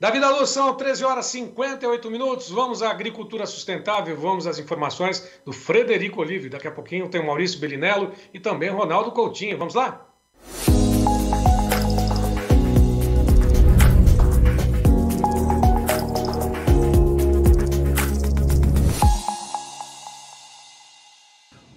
Davi da Luz, são 13 horas e 58 minutos. Vamos à agricultura sustentável, vamos às informações do Frederico Olive. Daqui a pouquinho tem o Maurício Belinello e também o Ronaldo Coutinho. Vamos lá?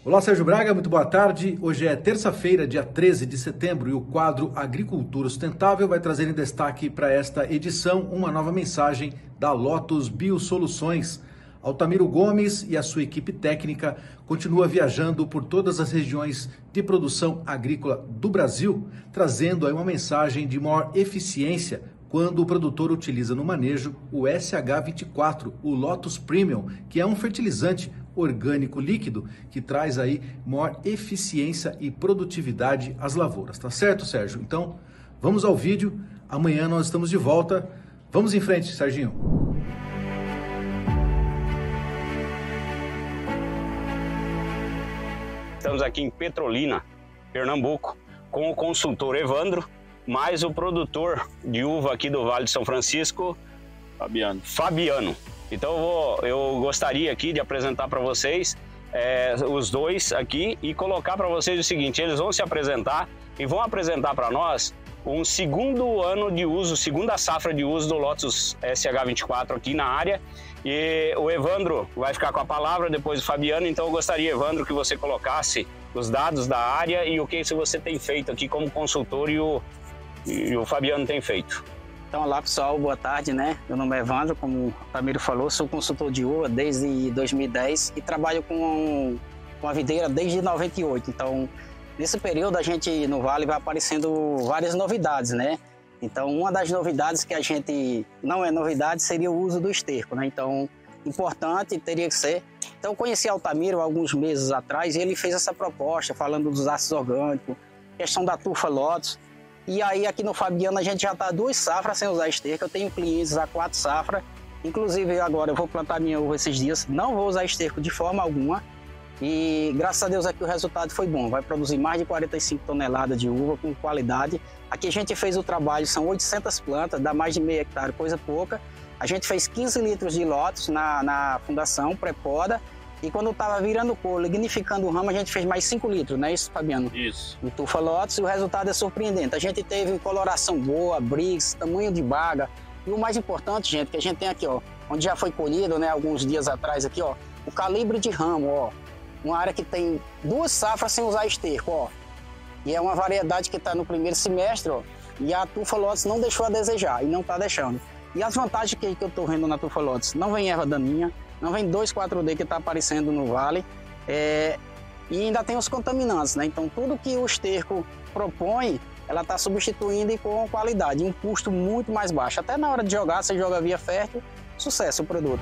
Olá, Sérgio Braga, muito boa tarde. Hoje é terça-feira, dia 13 de setembro, e o quadro Agricultura Sustentável vai trazer em destaque para esta edição uma nova mensagem da Lotus Biosoluções. Altamiro Gomes e a sua equipe técnica continua viajando por todas as regiões de produção agrícola do Brasil, trazendo aí uma mensagem de maior eficiência quando o produtor utiliza no manejo o SH24, o Lotus Premium, que é um fertilizante orgânico líquido que traz aí maior eficiência e produtividade às lavouras, tá certo, Sérgio? Então, vamos ao vídeo. Amanhã nós estamos de volta. Vamos em frente, Serginho. Estamos aqui em Petrolina, Pernambuco, com o consultor Evandro, mais o produtor de uva aqui do Vale de São Francisco, Fabiano. Fabiano. Então eu, vou, eu gostaria aqui de apresentar para vocês é, os dois aqui e colocar para vocês o seguinte: eles vão se apresentar e vão apresentar para nós um segundo ano de uso, segunda safra de uso do Lotus SH24 aqui na área. E o Evandro vai ficar com a palavra, depois o Fabiano. Então eu gostaria, Evandro, que você colocasse os dados da área e o que você tem feito aqui como consultor e o, e o Fabiano tem feito. Então, olá pessoal, boa tarde, né? Meu nome é Evandro, como o Ramiro falou, sou consultor de uva desde 2010 e trabalho com, com a videira desde 98. Então, nesse período a gente no Vale vai aparecendo várias novidades, né? Então, uma das novidades que a gente não é novidade seria o uso do esterco, né? Então, importante teria que ser. Então, eu conheci Altamiro alguns meses atrás e ele fez essa proposta falando dos ácidos orgânicos, questão da turfa Lotus. E aí aqui no Fabiano a gente já está duas safras sem usar esterco. Eu tenho clientes há quatro safras. Inclusive agora eu vou plantar minha uva esses dias. Não vou usar esterco de forma alguma. E graças a Deus aqui o resultado foi bom. Vai produzir mais de 45 toneladas de uva com qualidade. Aqui a gente fez o trabalho, são 800 plantas, dá mais de meio hectare, coisa pouca. A gente fez 15 litros de lotes na, na fundação pré-poda e quando estava virando cor, lignificando o ramo, a gente fez mais 5 litros, não é isso, Fabiano? Isso. No Tufalotes, e o resultado é surpreendente. A gente teve coloração boa, briggs, tamanho de baga. E o mais importante, gente, que a gente tem aqui, ó, onde já foi colhido, né, alguns dias atrás aqui, ó, o calibre de ramo, ó. Uma área que tem duas safras sem usar esterco, ó. E é uma variedade que está no primeiro semestre, ó. E a Tufa Lotes não deixou a desejar, e não está deixando. E as vantagens que, que eu estou vendo na Tufa Lotes? Não vem erva daninha, não vem 2,4-D que está aparecendo no vale. É, e ainda tem os contaminantes, né? Então tudo que o esterco propõe, ela está substituindo com qualidade, um custo muito mais baixo. Até na hora de jogar, você joga via fértil, sucesso o produto.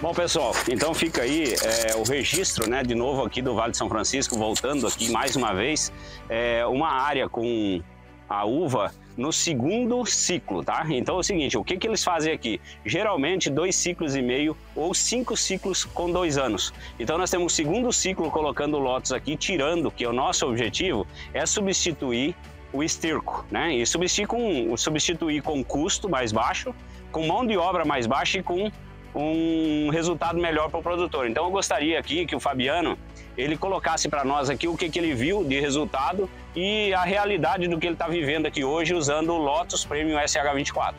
Bom, pessoal, então fica aí é, o registro, né, de novo aqui do Vale de São Francisco, voltando aqui mais uma vez, é, uma área com a uva no segundo ciclo, tá? Então é o seguinte, o que, que eles fazem aqui? Geralmente dois ciclos e meio ou cinco ciclos com dois anos. Então nós temos o segundo ciclo colocando lotes aqui, tirando, que é o nosso objetivo, é substituir o esterco, né? E substituir com, substituir com custo mais baixo, com mão de obra mais baixa e com um resultado melhor para o produtor. Então eu gostaria aqui que o Fabiano ele colocasse para nós aqui o que, que ele viu de resultado e a realidade do que ele está vivendo aqui hoje usando o Lotus Premium SH24.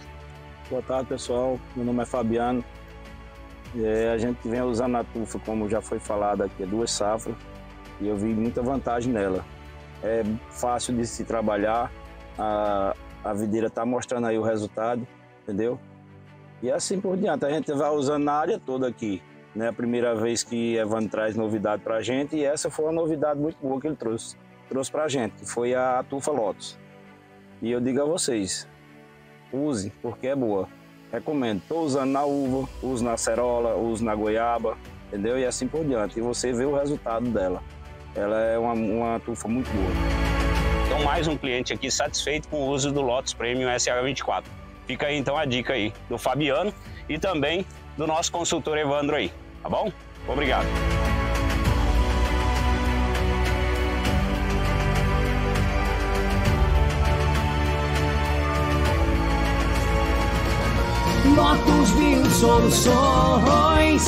Boa tarde pessoal, meu nome é Fabiano. É, a gente vem usando a tufa, como já foi falado aqui, duas safras e eu vi muita vantagem nela. É fácil de se trabalhar, a, a videira está mostrando aí o resultado, entendeu? E assim por diante, a gente vai usando na área toda aqui. Né? A primeira vez que Evan traz novidade para a gente e essa foi uma novidade muito boa que ele trouxe, trouxe para a gente, que foi a Tufa Lotus. E eu digo a vocês, use, porque é boa. Recomendo. Estou usando na uva, uso na cerola, uso na goiaba, entendeu? E assim por diante. E você vê o resultado dela. Ela é uma, uma tufa muito boa. Então, mais um cliente aqui satisfeito com o uso do Lotus Premium SH24. Fica aí então a dica aí do Fabiano e também do nosso consultor Evandro aí, tá bom? Obrigado. Lotus Biosoluções.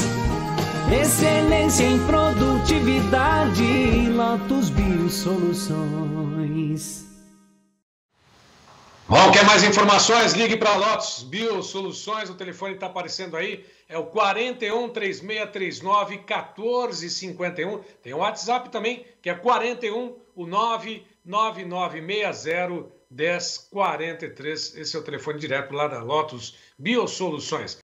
Excelência em produtividade. Lotus Biosoluções. Bom, quer mais informações? Ligue para Lotus Biosoluções, o telefone está aparecendo aí, é o 41 3639 1451. Tem o WhatsApp também, que é 41 o 99960 1043. Esse é o telefone direto lá da Lotus Biosoluções.